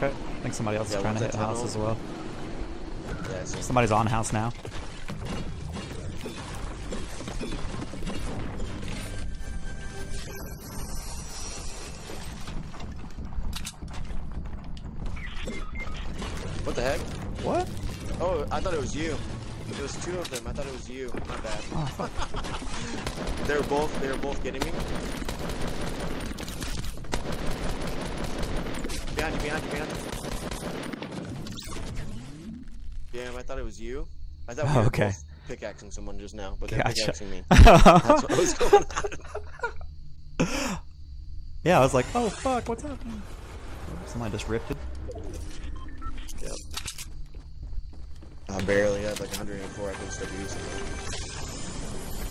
Okay. I think somebody else Yeah, is trying to hit at house as well. Yeah, Somebody's on house now. What the heck? What? Oh, I thought it was you. There was two of them. I thought it was you. My bad. Oh, fuck. They were both. They were both getting me. Behind you. Behind you. Damn, I thought it was you. I thought we Oh, were okay. pickaxing someone just now, but they're Gotcha. pickaxing me. That's what was going on. yeah, I was like, oh fuck, what's happening? Somebody just ripped it. Yep. I barely have like 104. I can still use it.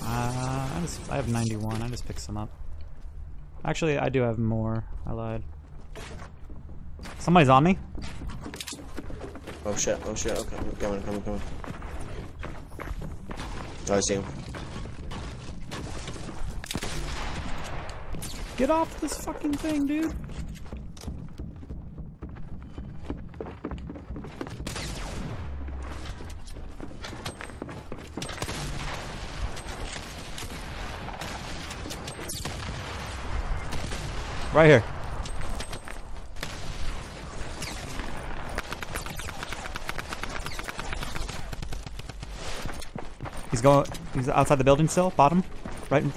Uh, I just, I have 91. I just picked some up. Actually, I do have more. I lied. Somebody's on me. Oh shit. Oh shit. Okay. Coming. Coming. Coming. Oh, I see him. Get off this fucking thing, dude. Right here. He's going. He's outside the building still. Bottom. Right. In,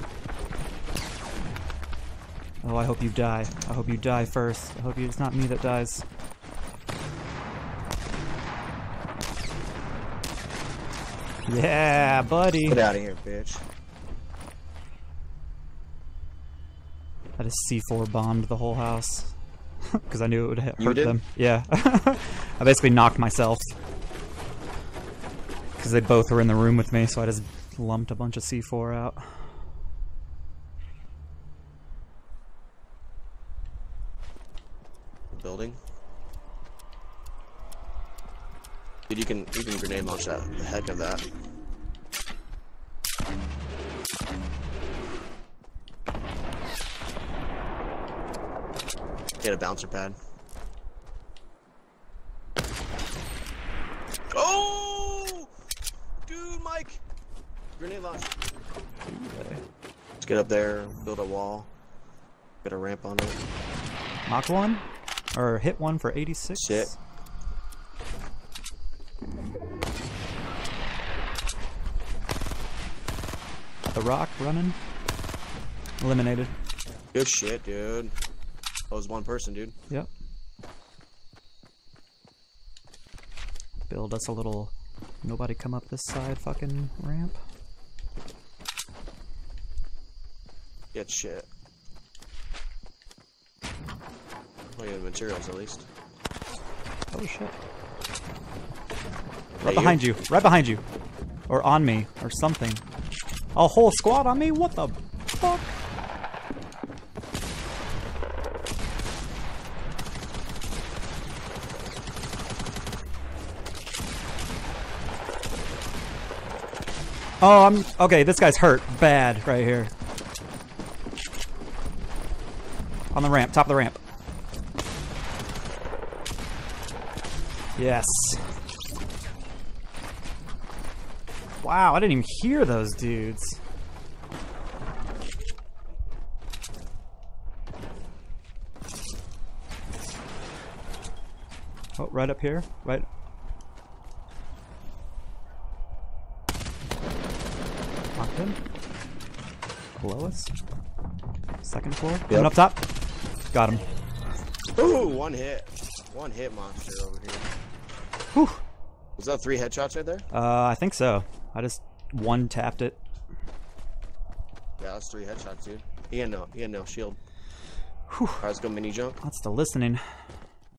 oh, I hope you die. I hope you die first. I hope you, it's not me that dies. Yeah, buddy. Get out of here, bitch. I just C4 bombed the whole house because I knew it would hurt them. Yeah, I basically knocked myself because they both were in the room with me, so I just lumped a bunch of C4 out. Building. Dude, you can you can grenade launch that the heck of that. Get a bouncer pad. Oh, dude, Mike. Grenade launch. Let's get up there, build a wall, get a ramp on it. Knock one or hit one for 86. Shit. The rock running. Eliminated. Good shit, dude. Oh, that was one person, dude. Yep. Build us a little. Nobody come up this side fucking ramp. Get shit. Look at the materials at least. Oh shit. Hey, Right behind you. Right behind you. Or on me. Or something. A whole squad on me? What the fuck? Oh, I'm okay. This guy's hurt bad right here. On the ramp, top of the ramp. Yes. Wow, I didn't even hear those dudes. Oh, right up here, right. Locked in. Below us. Second floor. Coming up top. Got him. Ooh, one hit. One hit monster over here. Whew. Was that three headshots right there? Uh, I think so. I just one tapped it. Yeah, that's three headshots, dude. He had no, he had no shield. Whew. Alright, let's go mini jump. That's the listening.